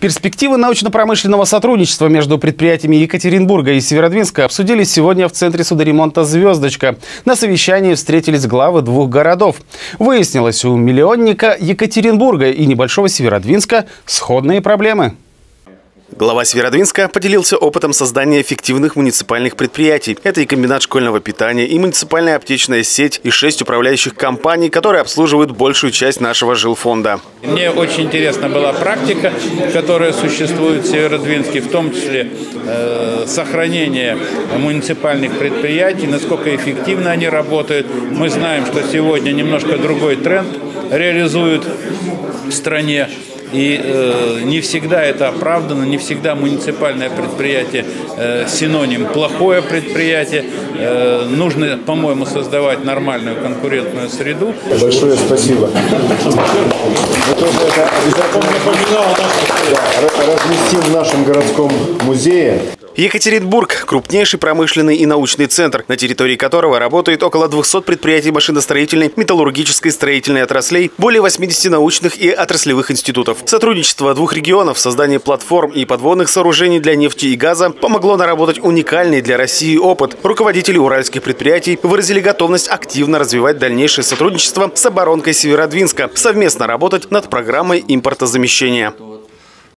Перспективы научно-промышленного сотрудничества между предприятиями Екатеринбурга и Северодвинска обсудили сегодня в Центре судоремонта «Звездочка». На совещании встретились главы двух городов. Выяснилось, у миллионника Екатеринбурга и небольшого Северодвинска сходные проблемы. Глава Северодвинска поделился опытом создания эффективных муниципальных предприятий. Это и комбинат школьного питания, и муниципальная аптечная сеть, и шесть управляющих компаний, которые обслуживают большую часть нашего жилфонда. Мне очень интересна была практика, которая существует в Северодвинске, в том числе э, сохранение муниципальных предприятий, насколько эффективно они работают. Мы знаем, что сегодня немножко другой тренд реализуют в стране. И э, не всегда это оправдано, не всегда муниципальное предприятие э, синоним плохое предприятие. Э, нужно, по-моему, создавать нормальную конкурентную среду. Большое спасибо. Мы тоже это обязательно разместим в нашем городском музее. Екатеринбург – крупнейший промышленный и научный центр, на территории которого работает около 200 предприятий машиностроительной, металлургической, строительной отраслей, более 80 научных и отраслевых институтов. Сотрудничество двух регионов в создании платформ и подводных сооружений для нефти и газа помогло наработать уникальный для России опыт. Руководители уральских предприятий выразили готовность активно развивать дальнейшее сотрудничество с оборонкой Северодвинска, совместно работать над программой импортозамещения.